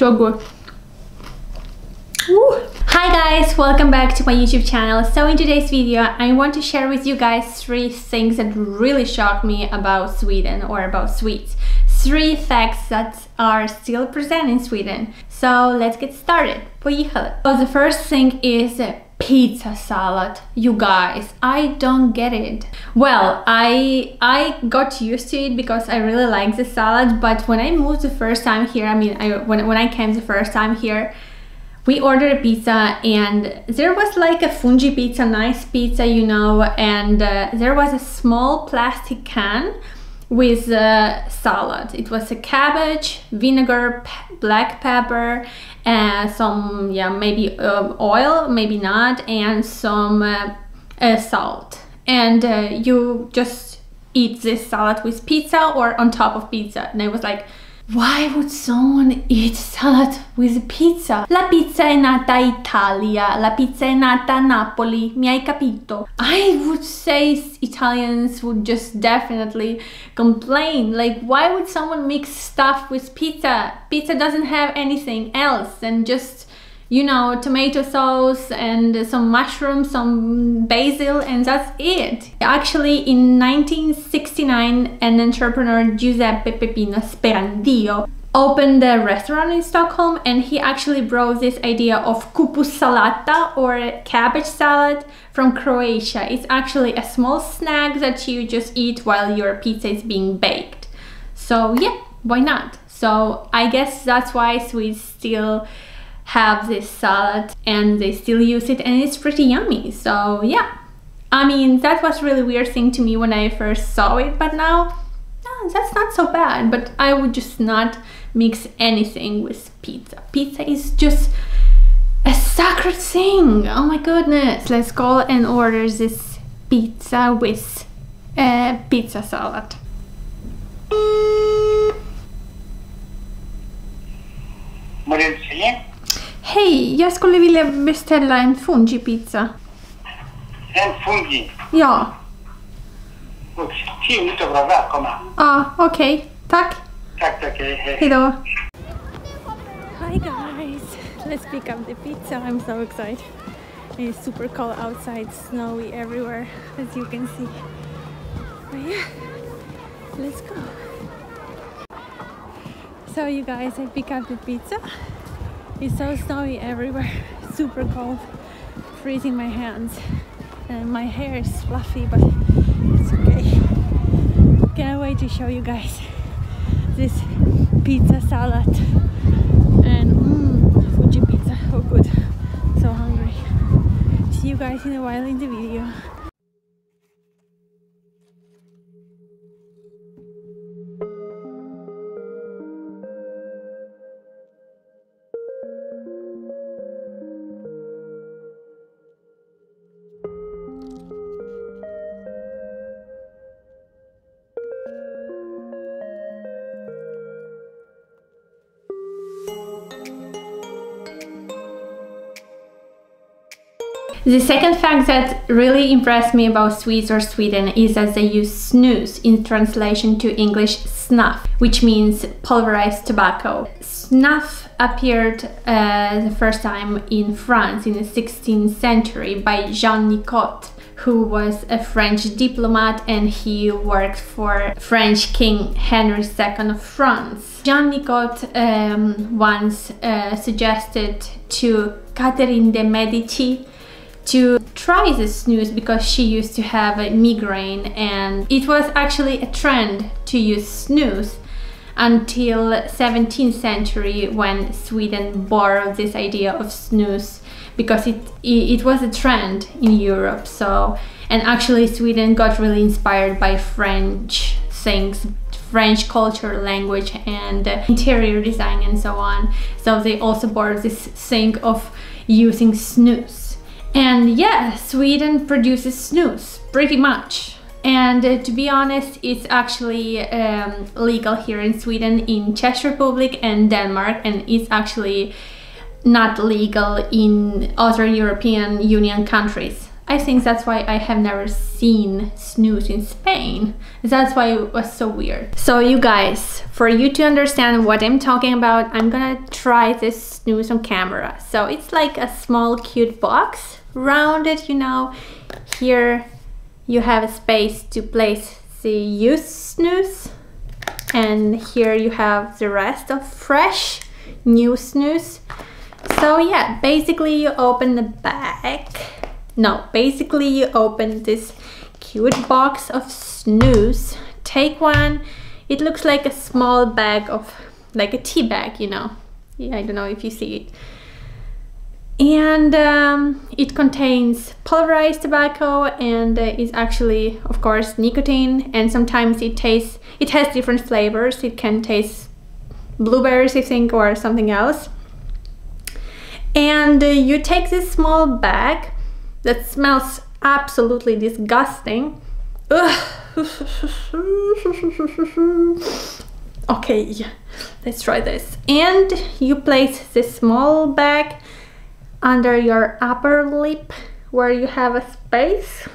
So good. Woo. Hi guys, welcome back to my YouTube channel. So in today's video, I want to share with you guys three things that really shocked me about Sweden or about Swedes. Three facts that are still present in Sweden. So let's get started. Поехали. So the first thing is pizza salad you guys. I don't get it. Well i i got used to it because i really like the salad but when i moved the first time here i mean I, when, when i came the first time here we ordered a pizza and there was like a fungi pizza nice pizza you know and uh, there was a small plastic can with a salad. It was a cabbage vinegar pe black pepper and some yeah maybe um, oil maybe not and some uh, uh, salt. And uh, you just eat this salad with pizza or on top of pizza. And i was like why would someone eat salad with pizza? La pizza è nata Italia, la pizza è nata Napoli, mi hai capito? I would say Italians would just definitely complain. Like, why would someone mix stuff with pizza? Pizza doesn't have anything else and just you know, tomato sauce and some mushrooms, some basil, and that's it. Actually, in 1969, an entrepreneur, Giuseppe Peppino Sperandio, opened a restaurant in Stockholm and he actually brought this idea of kupussalata or cabbage salad from Croatia. It's actually a small snack that you just eat while your pizza is being baked. So yeah, why not? So I guess that's why Swedes still have this salad and they still use it and it's pretty yummy. So yeah, I mean, that was really weird thing to me when I first saw it, but now no, that's not so bad. But I would just not mix anything with pizza. Pizza is just a sacred thing. Oh my goodness. Let's go and order this pizza with a pizza salad. Hej, jag skulle vilja beställa en fungi-pizza. En fungi. Ja, Och tio minuter var välkomna. ja okej. Tack. Tack, tack. Hej, hej. Hejdå. Hi guys, let's pick up the pizza. I'm so excited. It's super cold outside, snowy everywhere, as you can see. But yeah, let's go. So you guys, I pick up the pizza. It's so snowy everywhere, super cold, freezing my hands, and my hair is fluffy, but it's okay. Can't wait to show you guys this pizza salad and mm, fungi pizza. Oh, good. So hungry. See you guys in a while in the video. The second fact that really impressed me about Swedes or Sweden is that they use snus in translation to English snuff, which means pulverized tobacco. Snuff appeared uh, the first time in France in the 16th century by Jean Nicot who was a French diplomat and he worked for French King Henry II of France. Jean Nicot um, once uh, suggested to Catherine de Medici to try the snus because she used to have a migraine and it was actually a trend to use snus until 17th century when Sweden borrowed this idea of snus because it, it was a trend in Europe so and actually Sweden got really inspired by French things French culture, language, and interior design, and so on. So they also borrowed this thing of using snus. And yeah, Sweden produces snus pretty much. And uh, to be honest, it's actually um, legal here in Sweden, in Czech Republic and Denmark, and it's actually not legal in other European Union countries. I think that's why I have never seen snus in Spain. That's why it was so weird. So you guys, for you to understand what I'm talking about, I'm gonna try this snus on camera. So it's like a small cute box, rounded, you know. Here you have a space to place the used snus and here you have the rest of fresh new snus. So yeah, basically you open the back no, basically you open this cute box of snus. take one, it looks like a small bag of, like a tea bag, you know. Yeah, I don't know if you see it. And um, it contains pulverized tobacco and uh, is actually, of course, nicotine. And sometimes it tastes, it has different flavors. It can taste blueberries, I think, or something else. And uh, you take this small bag that smells absolutely disgusting. okay, let's try this. And you place this small bag under your upper lip where you have a space.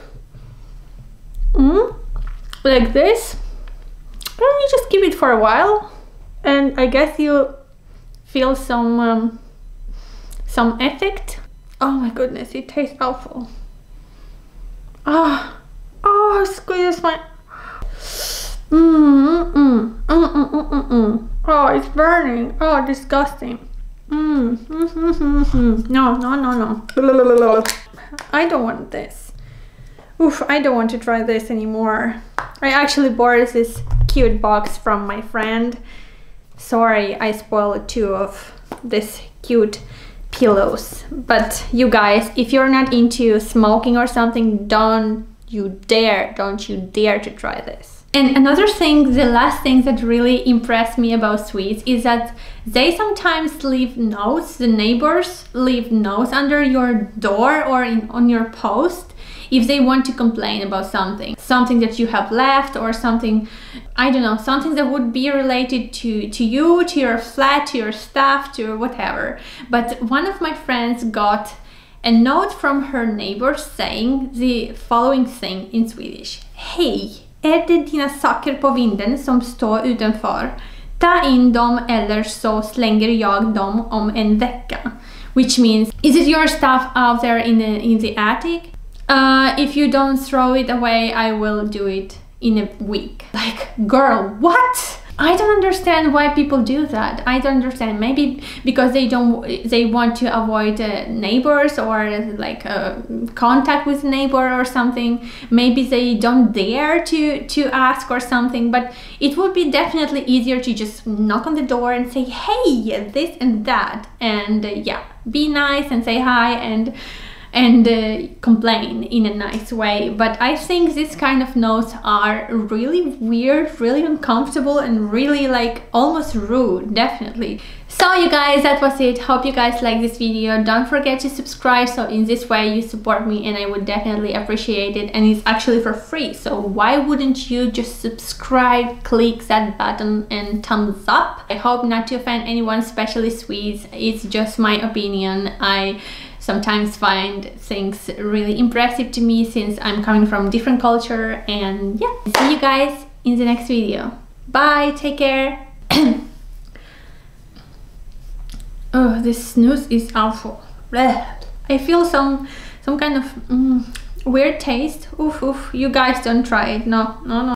Mm, like this. And you just keep it for a while. And I guess you feel some um, some effect Oh my goodness, it tastes awful. Oh, oh, squeeze my. Mmm, mmm, mmm, mmm, mmm, mmm. Oh, it's burning. Oh, disgusting. Mmm, mm, mm, mm, mm. No, no, no, no. I don't want this. Oof, I don't want to try this anymore. I actually bought this cute box from my friend. Sorry, I spoiled two of this cute pillows. But you guys, if you're not into smoking or something, don't you dare, don't you dare to try this. And another thing, the last thing that really impressed me about Swedes is that they sometimes leave notes, the neighbors leave notes under your door or in, on your post if they want to complain about something, something that you have left or something, I don't know, something that would be related to, to you, to your flat, to your staff, to whatever. But one of my friends got a note from her neighbor saying the following thing in Swedish. Hej! Är det dina saker på vinden som står utanför? Ta in dem eller så slänger jag dem om en vecka. Which means, is it your stuff out there in the, in the attic? Uh, if you don't throw it away, I will do it in a week. Like, girl, what? I don't understand why people do that. I don't understand. Maybe because they don't, they want to avoid uh, neighbors or like uh, contact with neighbor or something. Maybe they don't dare to to ask or something. But it would be definitely easier to just knock on the door and say, "Hey, this and that," and uh, yeah, be nice and say hi and and uh, complain in a nice way. But I think this kind of notes are really weird, really uncomfortable, and really like almost rude, definitely. So you guys, that was it. Hope you guys like this video. Don't forget to subscribe so in this way you support me and I would definitely appreciate it. And it's actually for free. So why wouldn't you just subscribe, click that button and thumbs up. I hope not to offend anyone, especially Swedes. It's just my opinion. I sometimes find things really impressive to me since I'm coming from different culture and yeah see you guys in the next video. Bye take care. Oh this snus is awful. I feel some some kind of mm, weird taste. Oof oof you guys don't try it. No no no